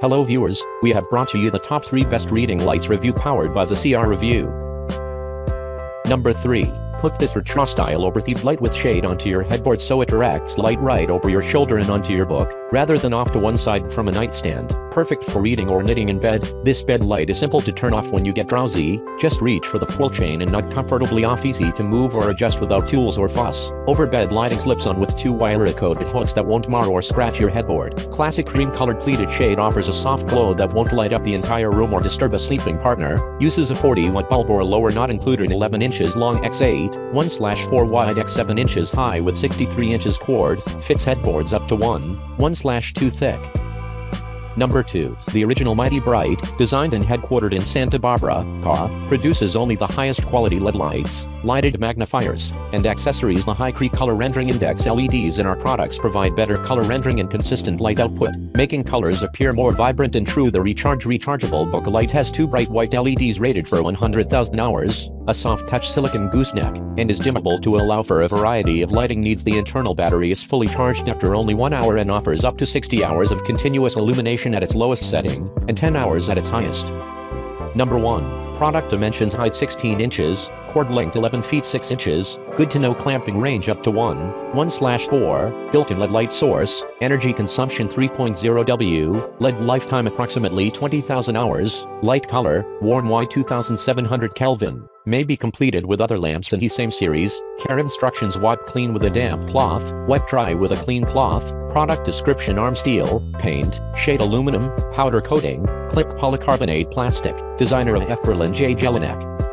Hello viewers, we have brought to you the top 3 best reading lights review powered by the CR Review. Number 3. Put this retro style overthemed light with shade onto your headboard so it directs light right over your shoulder and onto your book, rather than off to one side from a nightstand. Perfect for reading or knitting in bed, this bed light is simple to turn off when you get drowsy, just reach for the pull chain and nut comfortably off easy to move or adjust without tools or fuss. Over bed lighting slips on with two wire-coated hooks that won't mar or scratch your headboard. Classic cream-colored pleated shade offers a soft glow that won't light up the entire room or disturb a sleeping partner, uses a 40 watt bulb or lower not included 11 inches long x8, 1 4 wide x7 inches high with 63 inches cord, fits headboards up to 1, 1 2 thick. Number 2. The original Mighty Bright, designed and headquartered in Santa Barbara, CA, produces only the highest quality LED lights, lighted magnifiers, and accessories. The high Cree color rendering index LEDs in our products provide better color rendering and consistent light output, making colors appear more vibrant and true. The Recharge rechargeable book light has two bright white LEDs rated for 100,000 hours, a soft touch silicon gooseneck, and is dimmable to allow for a variety of lighting needs. The internal battery is fully charged after only one hour and offers up to 60 hours of continuous illumination at its lowest setting, and 10 hours at its highest. Number 1. Product dimensions height 16 inches, cord length 11 feet 6 inches, good to know clamping range up to 1, 1 slash 4, built-in LED light source, energy consumption 3.0 W, LED lifetime approximately 20,000 hours, light color, warm white 2700 Kelvin may be completed with other lamps in the same series, care instructions. Wipe clean with a damp cloth, wet dry with a clean cloth, product description. Arm steel, paint, shade aluminum, powder coating, clip polycarbonate plastic, designer of Efferlin J. Jelinek.